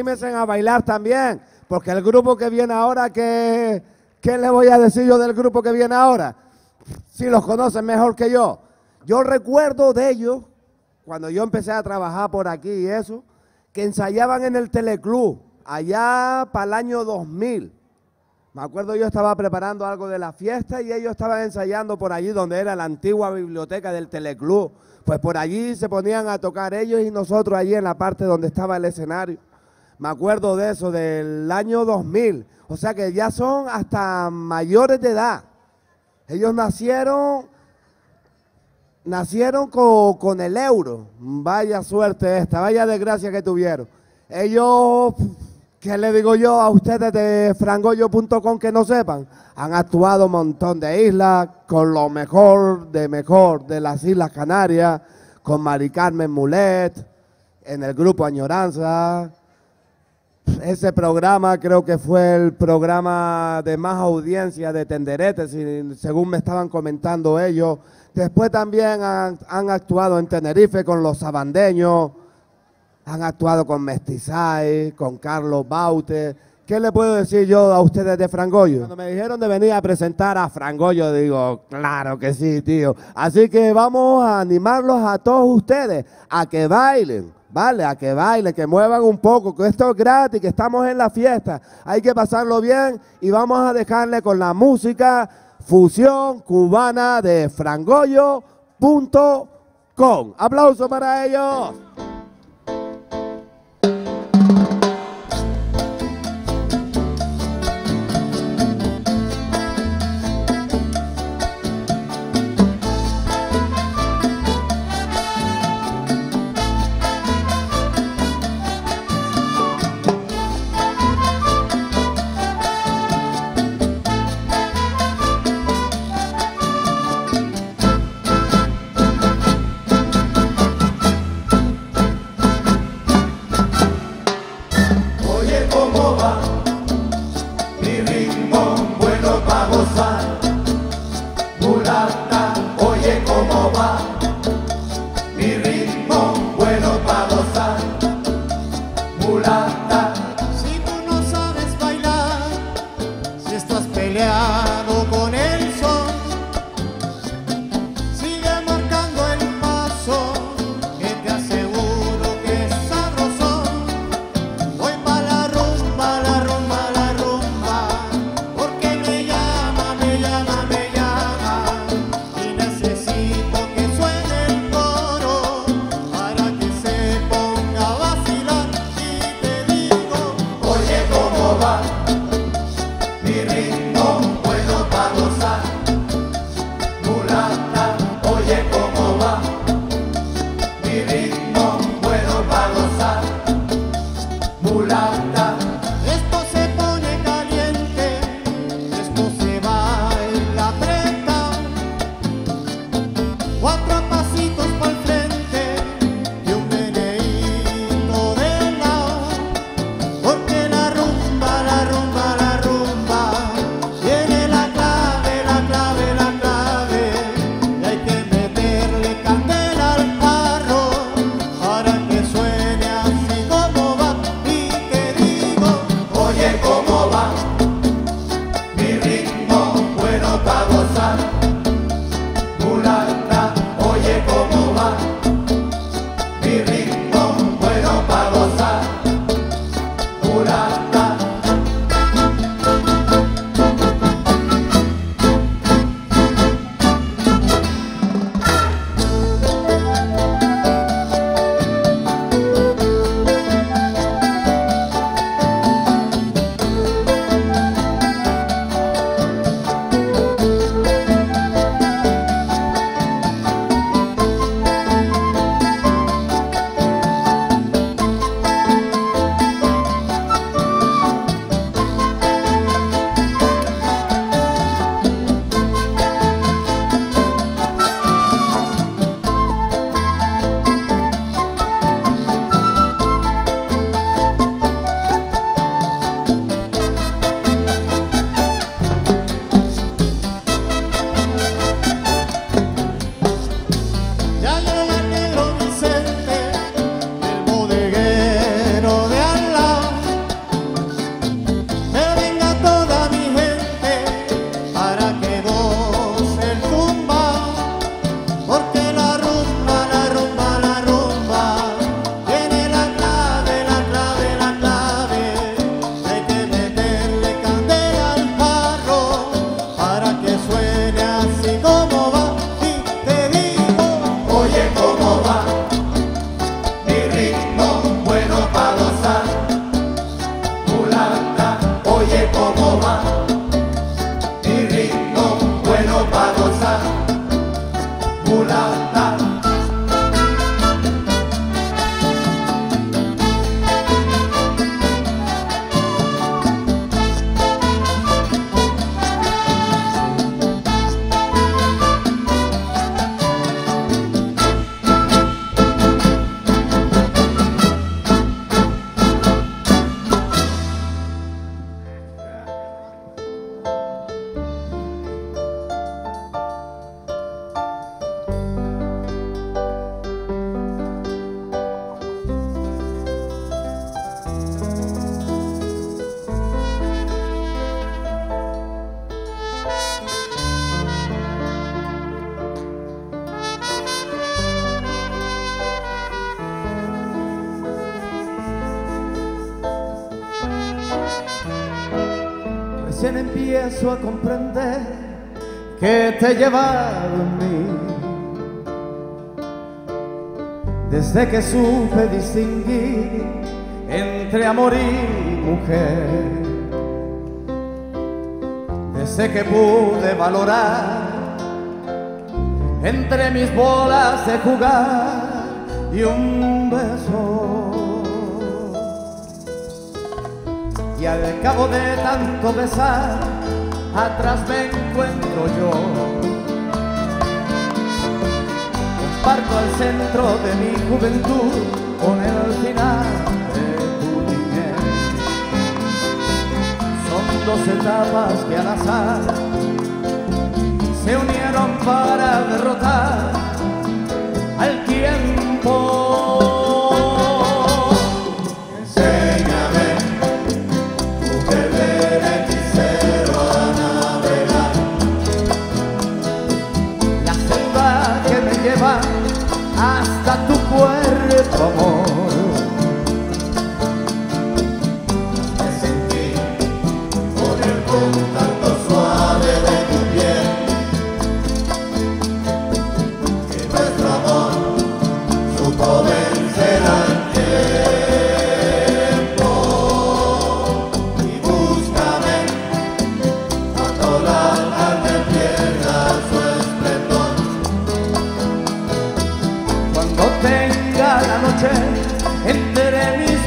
Anímense a bailar también, porque el grupo que viene ahora, ¿qué, ¿qué le voy a decir yo del grupo que viene ahora? Si los conocen mejor que yo. Yo recuerdo de ellos, cuando yo empecé a trabajar por aquí y eso, que ensayaban en el teleclub, allá para el año 2000. Me acuerdo yo estaba preparando algo de la fiesta y ellos estaban ensayando por allí donde era la antigua biblioteca del teleclub. Pues por allí se ponían a tocar ellos y nosotros allí en la parte donde estaba el escenario. Me acuerdo de eso, del año 2000. O sea que ya son hasta mayores de edad. Ellos nacieron, nacieron con, con el euro. Vaya suerte esta, vaya desgracia que tuvieron. Ellos, ¿qué le digo yo a ustedes de frangoyo.com que no sepan? Han actuado un montón de islas con lo mejor de mejor de las Islas Canarias, con Mari Carmen Mulet, en el grupo Añoranza. Ese programa creo que fue el programa de más audiencia de Tenderete, según me estaban comentando ellos. Después también han, han actuado en Tenerife con los sabandeños, han actuado con Mestizay, con Carlos Baute. ¿Qué le puedo decir yo a ustedes de Frangoyo? Cuando me dijeron de venir a presentar a Frangoyo, digo, claro que sí, tío. Así que vamos a animarlos a todos ustedes a que bailen, ¿vale? A que bailen, que muevan un poco, que esto es gratis, que estamos en la fiesta. Hay que pasarlo bien y vamos a dejarle con la música fusión cubana de frangoyo.com. Aplauso para ellos. En mí. Desde que supe distinguir entre amor y mujer. Desde que pude valorar entre mis bolas de jugar y un beso. Y al cabo de tanto besar, atrás me encuentro yo. Comparto al centro de mi juventud con el final de tu niñez. Son dos etapas que al azar se unieron para derrotar al tiempo. Noche entre mis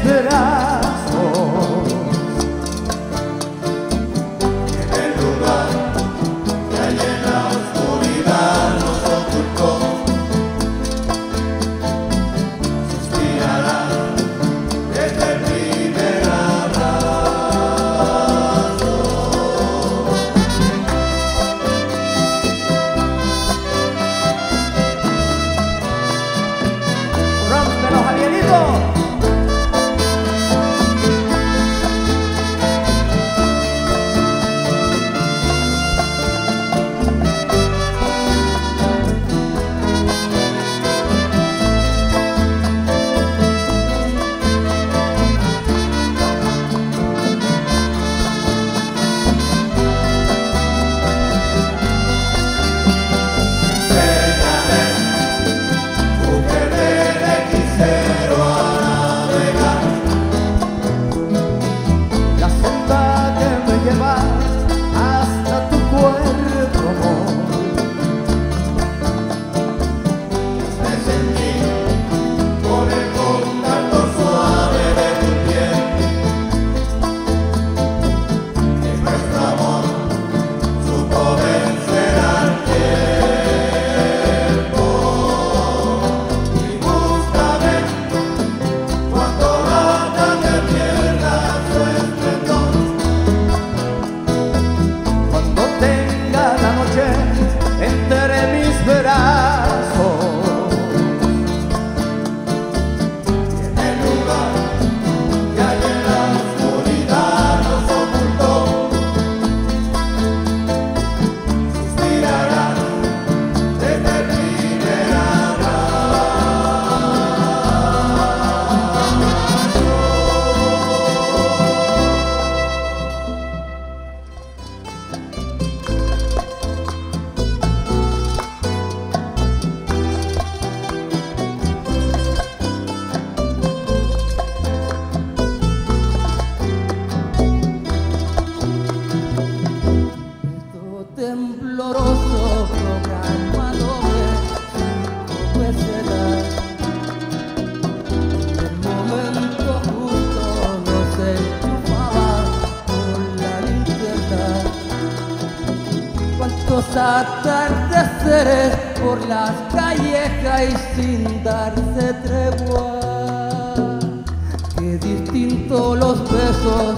los besos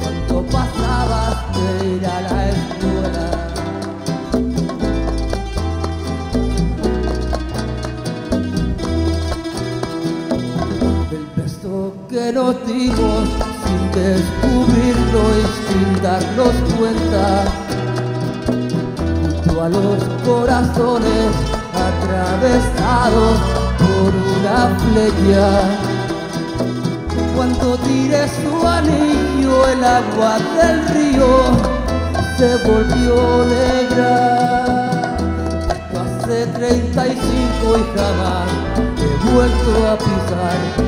cuando pasabas de ir a la escuela. El beso que nos dimos sin descubrirlo y sin darnos cuenta. Junto a los corazones atravesados por una flecha cuando tire su anillo el agua del río se volvió negra. Hace 35 y jamás he vuelto a pisar tu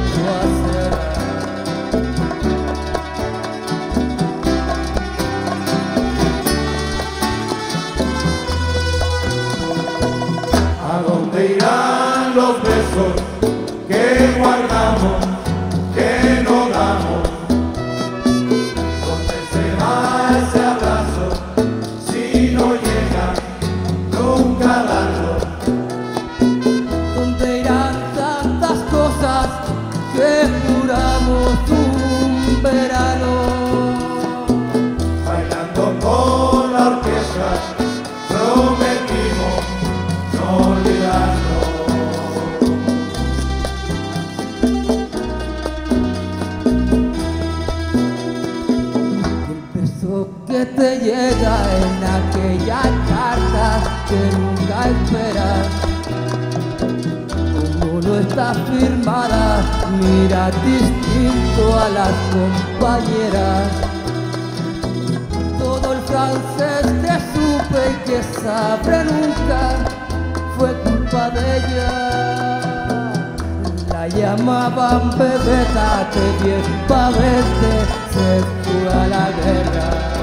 mira distinto a las compañeras. Todo el francés que supe y que sabré nunca fue culpa de ella. La llamaban bebeta que bien pa' verte se fue a la guerra.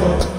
Los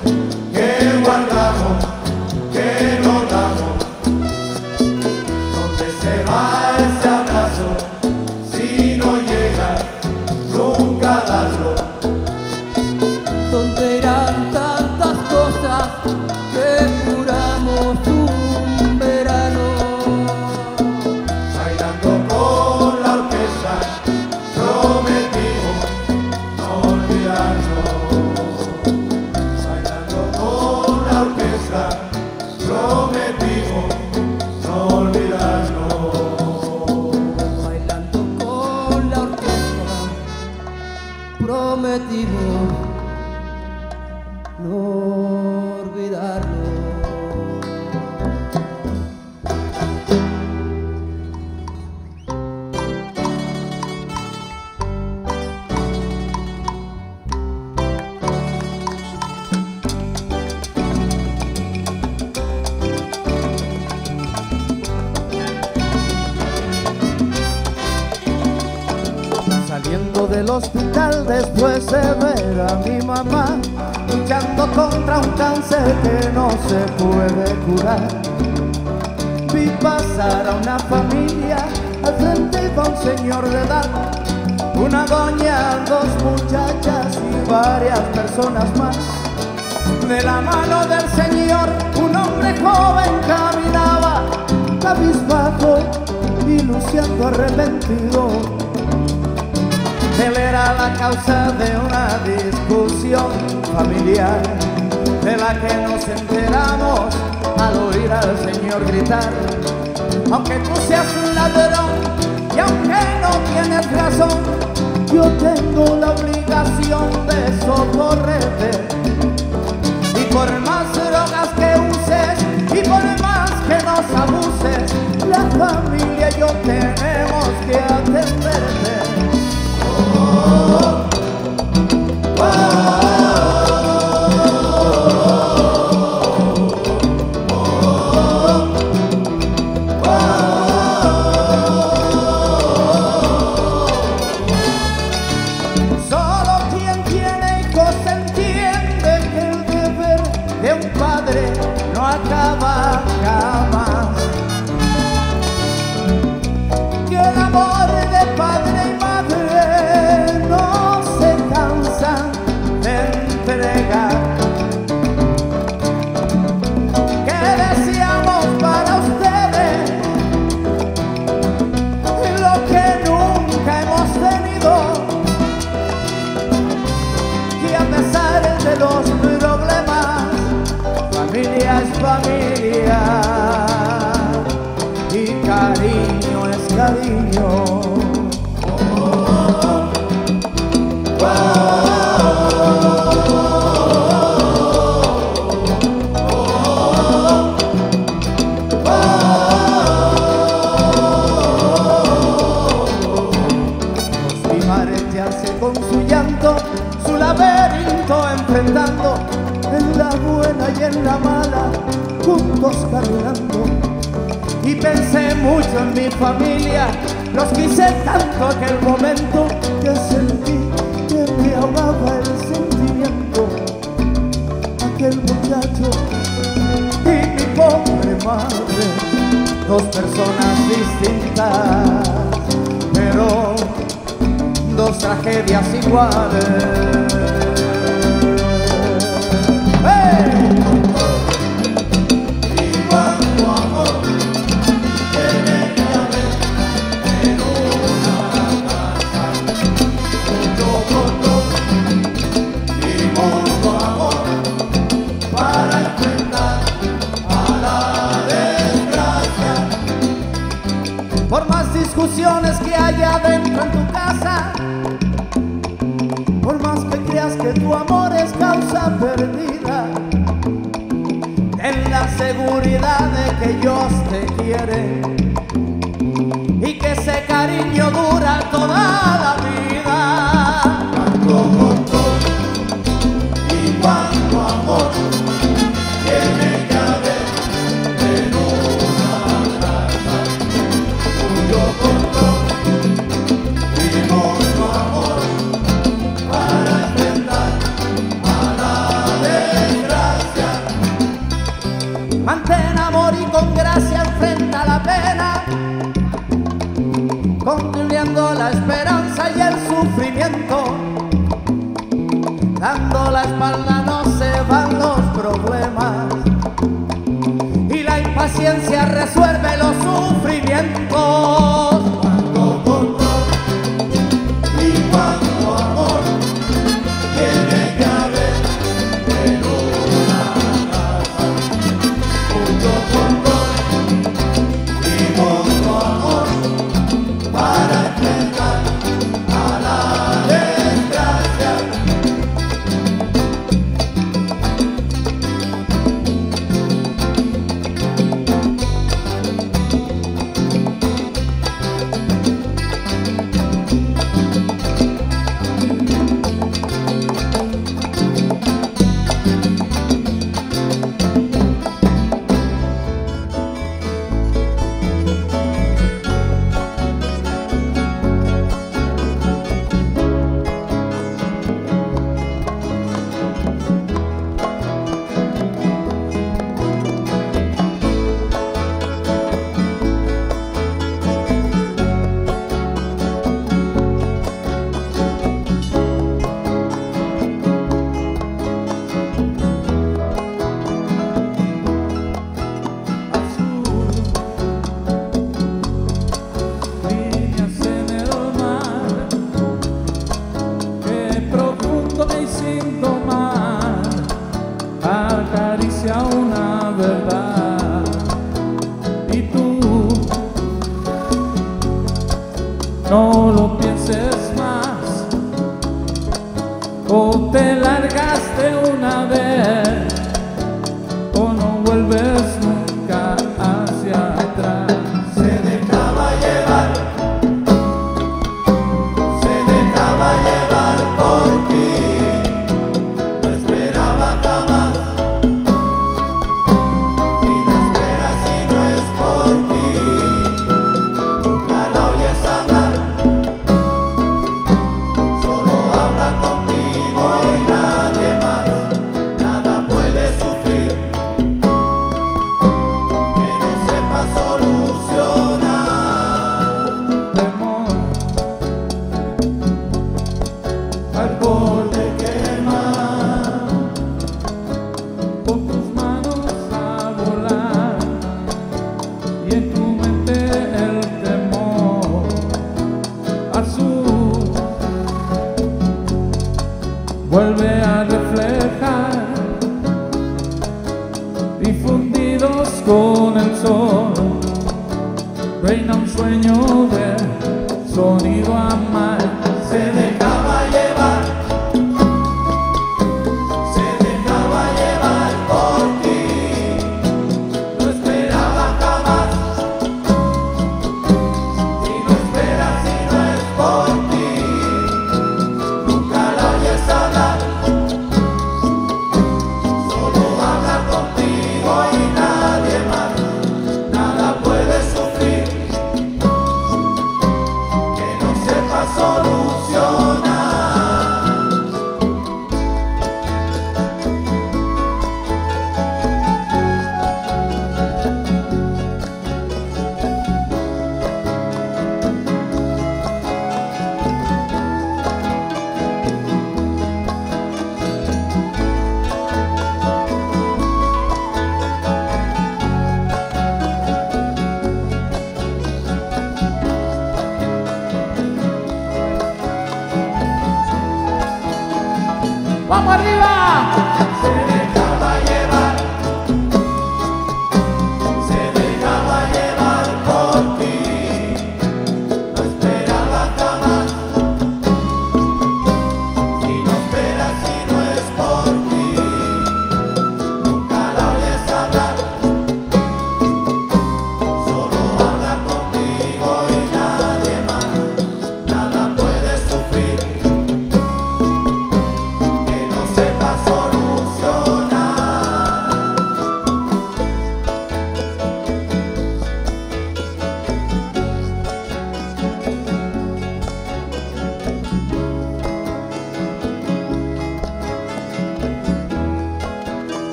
se puede curar. Vi pasar a una familia, al frente iba un señor de edad, una doña, dos muchachas y varias personas más. De la mano del señor, un hombre joven caminaba, cabizbajo y luciendo arrepentido. Él era la causa de una discusión familiar, de la que nos enteramos al oír al Señor gritar. Aunque tú seas un ladrón y aunque no tienes razón, yo tengo la obligación de socorrerte. Y por más drogas que uses y por más que nos abuses, la familia y yo tenemos que atenderte. Solo mi familia, los quise tanto que el momento que sentí que me amaba el sentimiento, aquel muchacho y mi pobre madre, dos personas distintas, pero dos tragedias iguales. que ellos te quieren y que ese cariño dura toda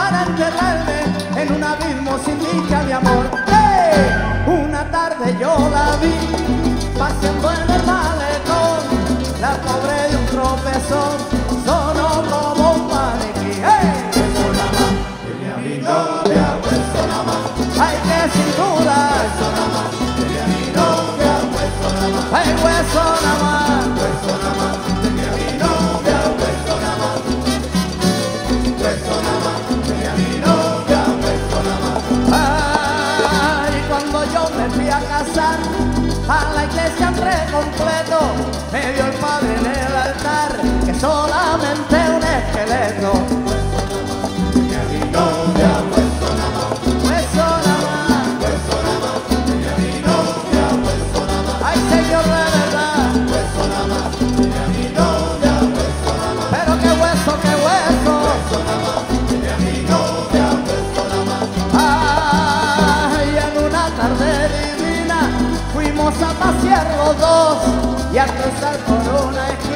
para enterrarme en un abismo sin dicha de amor. ¡Eh! Una tarde yo la vi paseando en el malecón, la pobre de un tropezón, sonó como un maniquí. ¡Eh! Ay, que sin duda Ay, hueso nada más Me dio el padre en el altar Que solamente un esqueleto Y a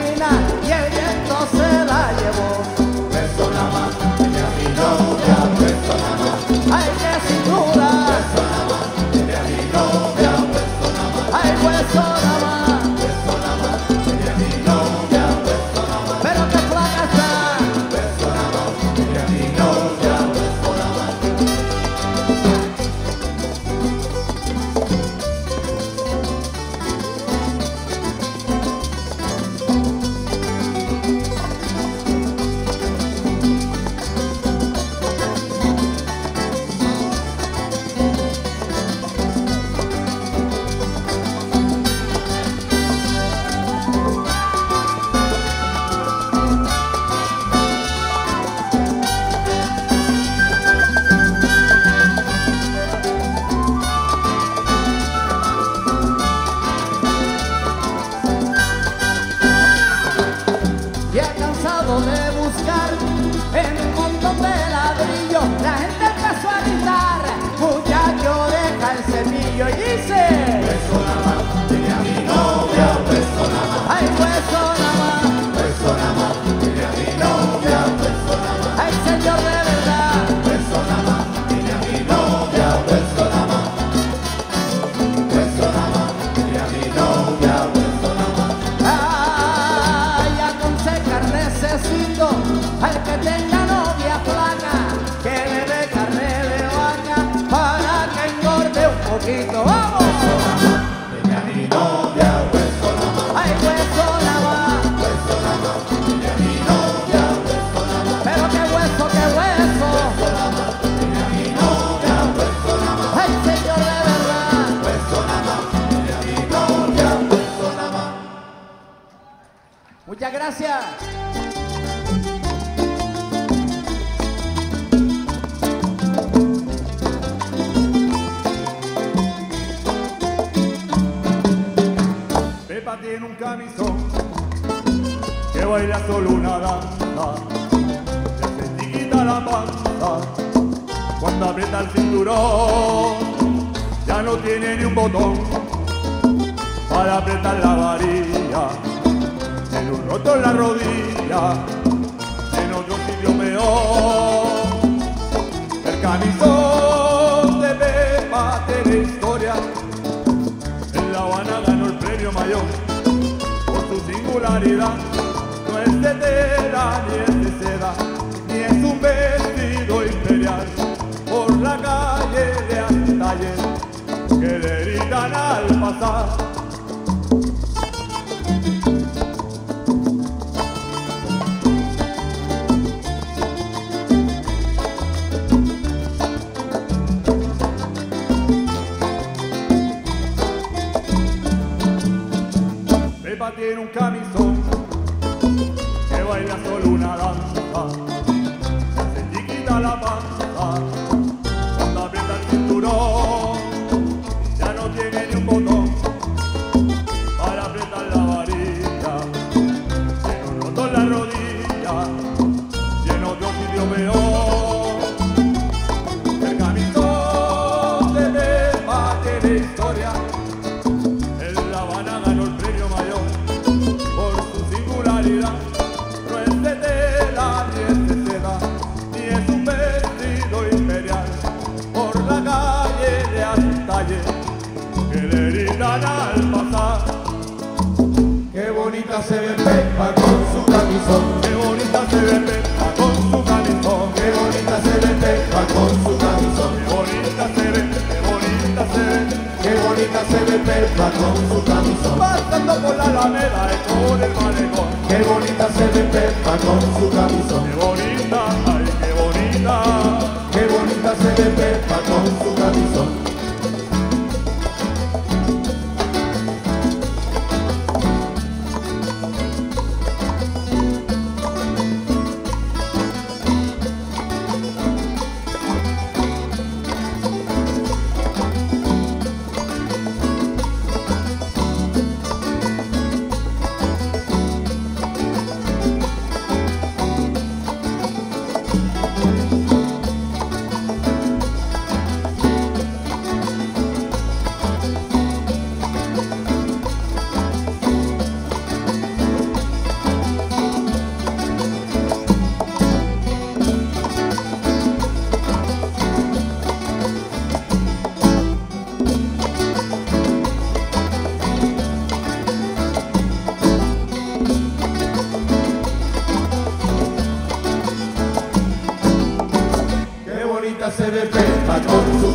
roto en la rodilla, en otro sitio peor. El camisón de Pepa tiene historia. En La Habana ganó el premio mayor por su singularidad. No es de tela ni es de seda, ni es un vestido imperial. Por la calle de hace taller que le gritan al pasar. Tiene un camisón que baila solo una danza. que le brindan al pasar. Qué bonita se ve Pepa con su camisón. Qué bonita se ve Pepa con su camisón. Qué bonita se ve Pepa con su camisón. Qué bonita se ve, qué bonita se ve. Qué bonita se ve Pepa con su camisón. Pasando por la alameda y por el malecón. Qué bonita se ve Pepa con su camisón. Qué bonita, ay, qué bonita. Qué bonita se ve Pepa con su camisón. se despeja con su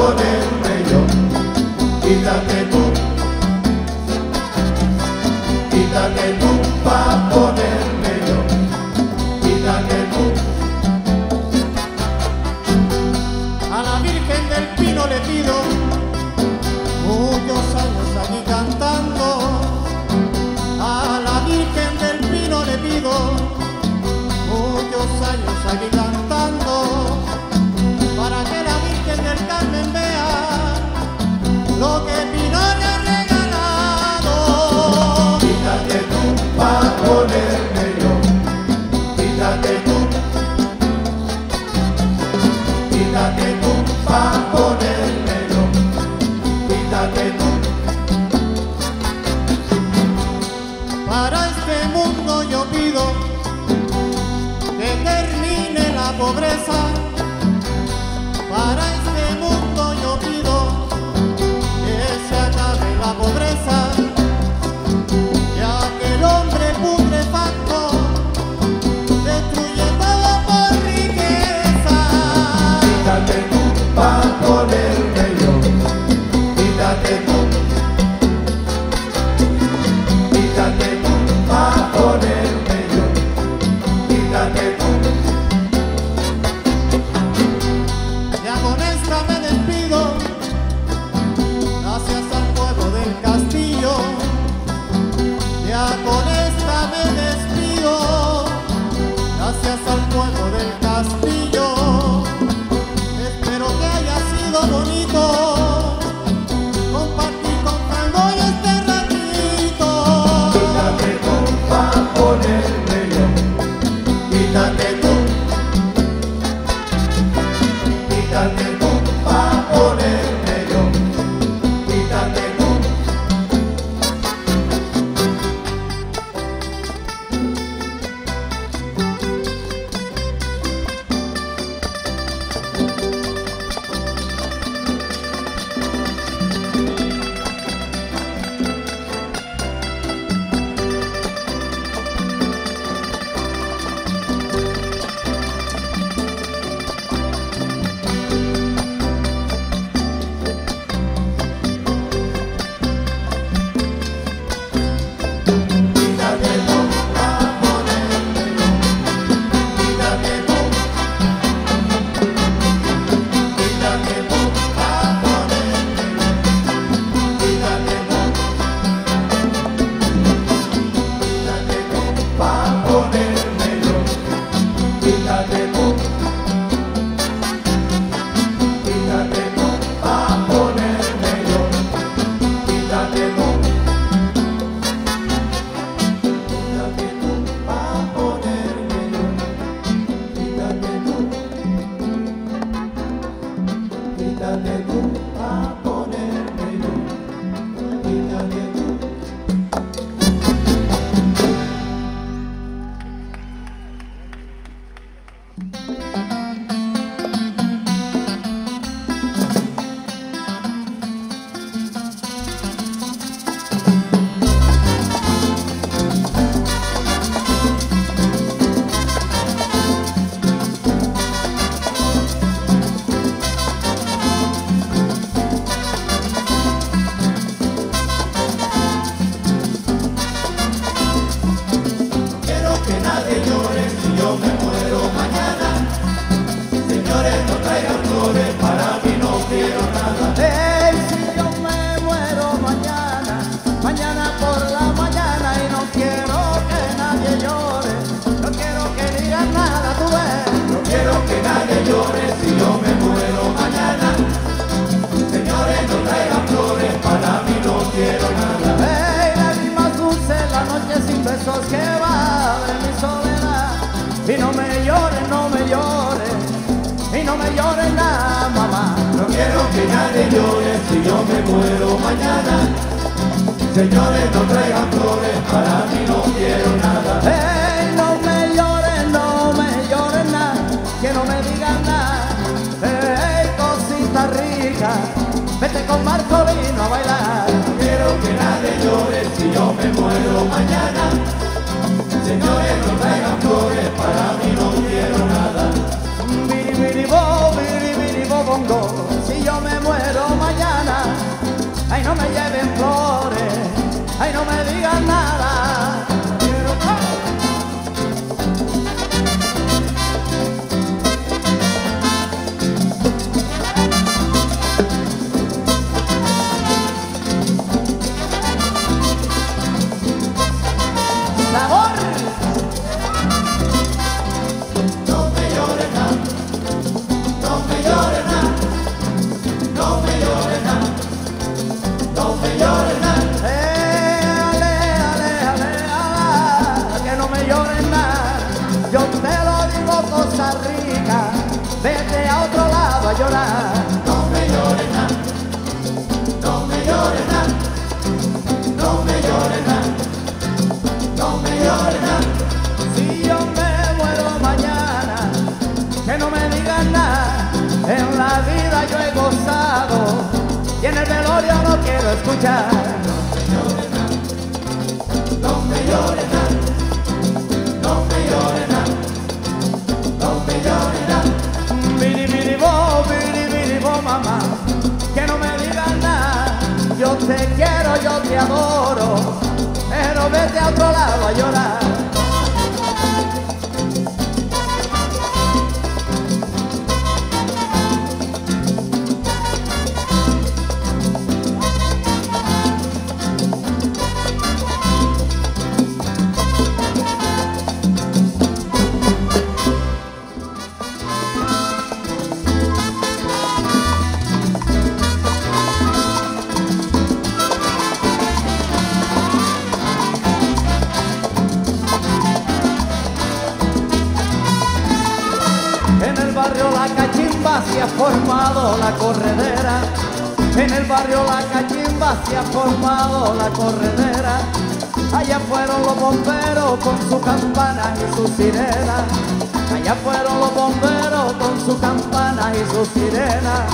con el melón, quítate quiero que nadie llore si yo me muero mañana. Señores, no traigan flores, para mí no quiero nada. Hey, no me llores, no me llores nada, que no me digas nada. Hey, cosita rica, vete con Marcolino a bailar. No quiero que nadie llore si yo me muero mañana. Señores, no traigan flores, para mí no quiero nada. Bongo. Si yo me muero mañana, ay, no me lleven flores, ay, no me digan nada. El velorio no quiero escuchar. No me llores nada, no me llores nada, no me llores nada. Biri, biri, bo, biri, biri, bo, mamá, que no me digan nada. Yo te quiero, yo te adoro, pero vete a otro lado a llorar. Formado la corredera. En el barrio La Cachimba se ha formado la corredera. Allá fueron los bomberos con su campana y su sirena. Allá fueron los bomberos con su campana y su sirena.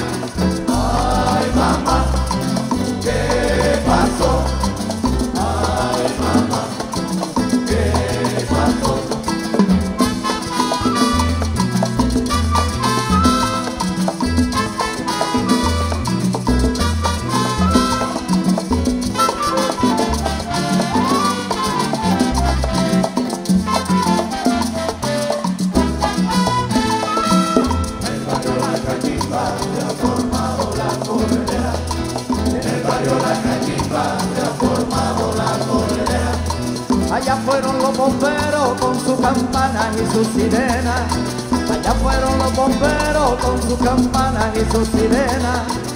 Ay mamá, ¿qué pasó? Con su campana y su sirena.